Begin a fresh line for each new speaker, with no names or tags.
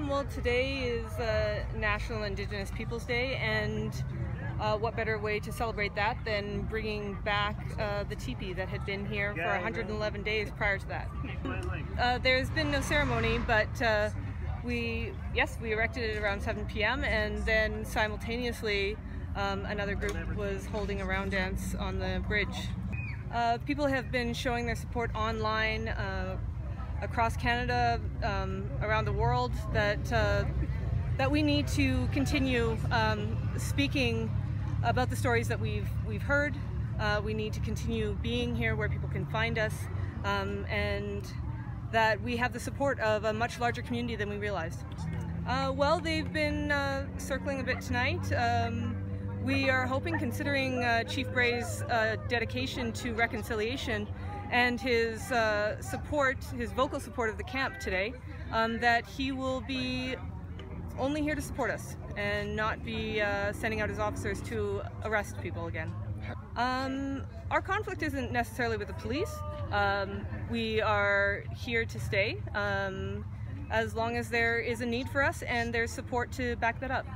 Um, well, today is uh, National Indigenous Peoples Day, and uh, what better way to celebrate that than bringing back uh, the teepee that had been here for 111 days prior to that. Uh, there's been no ceremony, but uh, we, yes, we erected it around 7 p.m. and then simultaneously um, another group was holding a round dance on the bridge. Uh, people have been showing their support online uh, across Canada, um, around the world, that uh, that we need to continue um, speaking about the stories that we've we've heard. Uh, we need to continue being here where people can find us, um, and that we have the support of a much larger community than we realized. Uh, well, they've been uh, circling a bit tonight. Um, we are hoping, considering uh, Chief Bray's uh, dedication to reconciliation and his uh, support, his vocal support of the camp today, um, that he will be only here to support us and not be uh, sending out his officers to arrest people again. Um, our conflict isn't necessarily with the police. Um, we are here to stay um, as long as there is a need for us and there's support to back that up.